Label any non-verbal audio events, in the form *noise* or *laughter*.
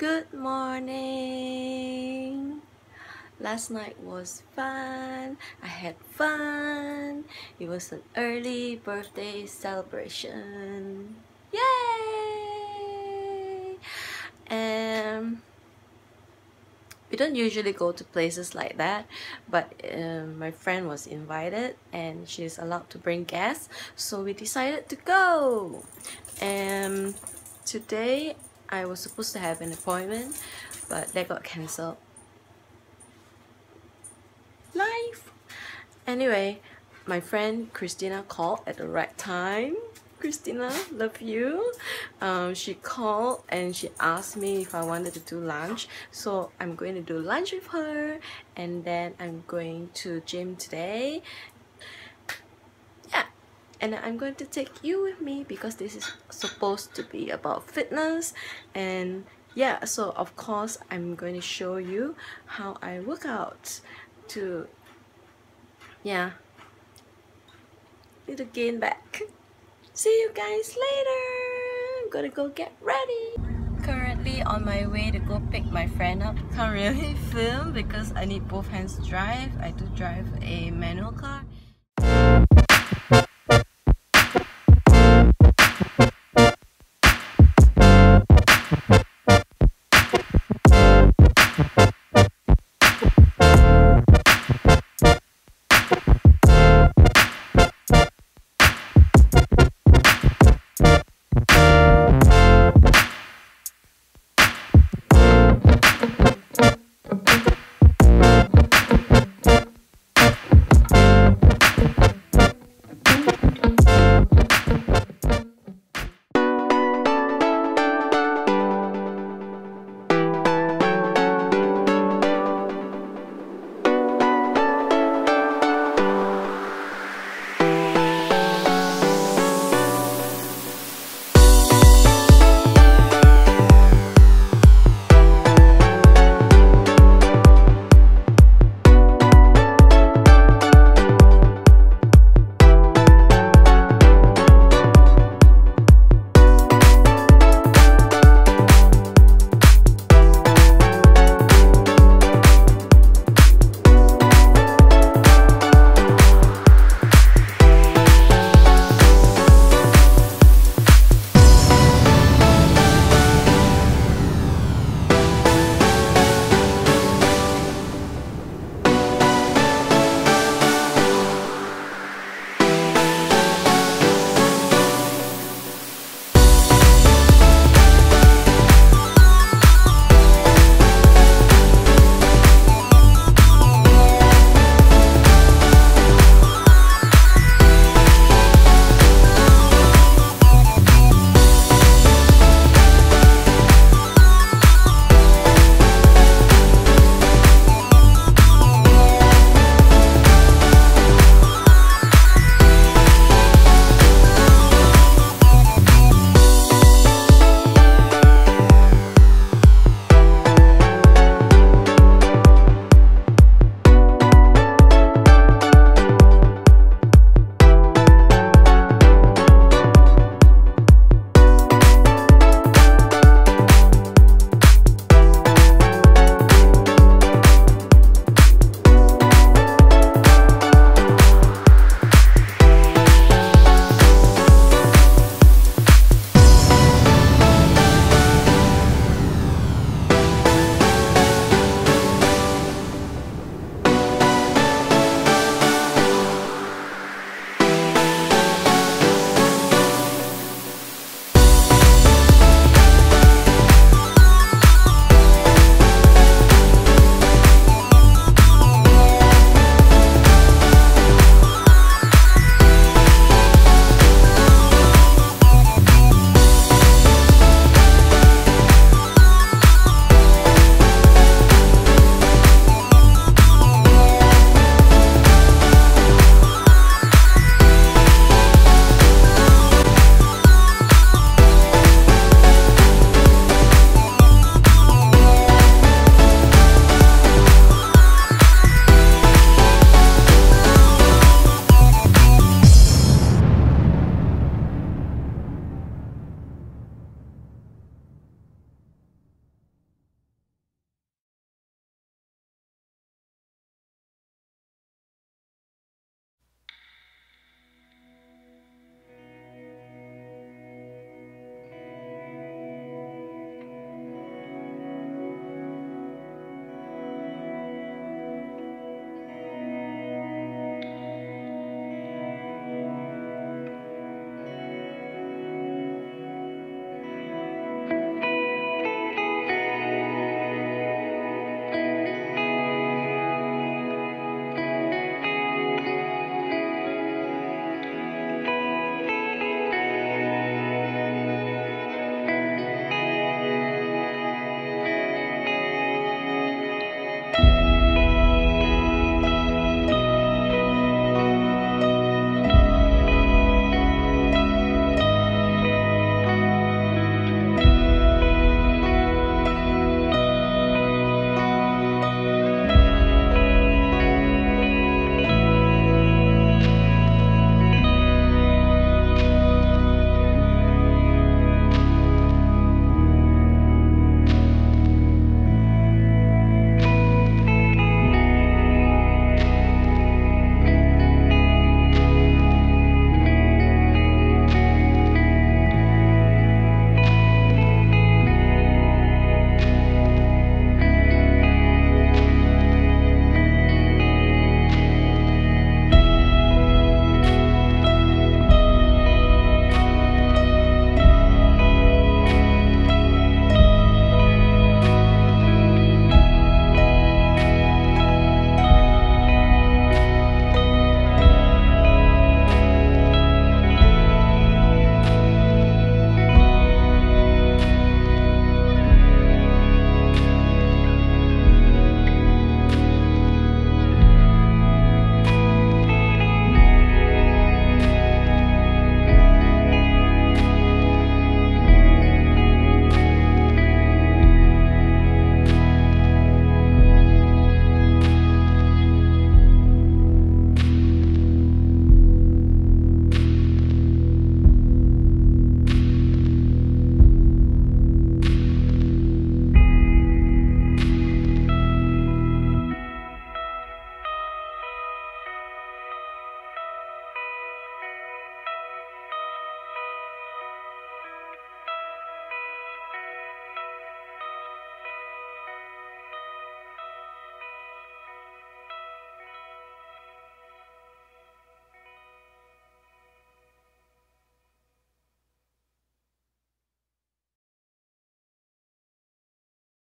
Good morning. Last night was fun. I had fun. It was an early birthday celebration. Yay! And we don't usually go to places like that but um, my friend was invited and she's allowed to bring guests so we decided to go and today I was supposed to have an appointment but that got cancelled life anyway my friend Christina called at the right time Christina, love you. Um, she called and she asked me if I wanted to do lunch. So I'm going to do lunch with her and then I'm going to gym today. And I'm going to take you with me because this is supposed to be about fitness and yeah, so of course I'm going to show you how I work out to yeah, little gain back. See you guys later. I'm gonna go get ready. Currently on my way to go pick my friend up. Can't really *laughs* film because I need both hands to drive. I do drive a manual car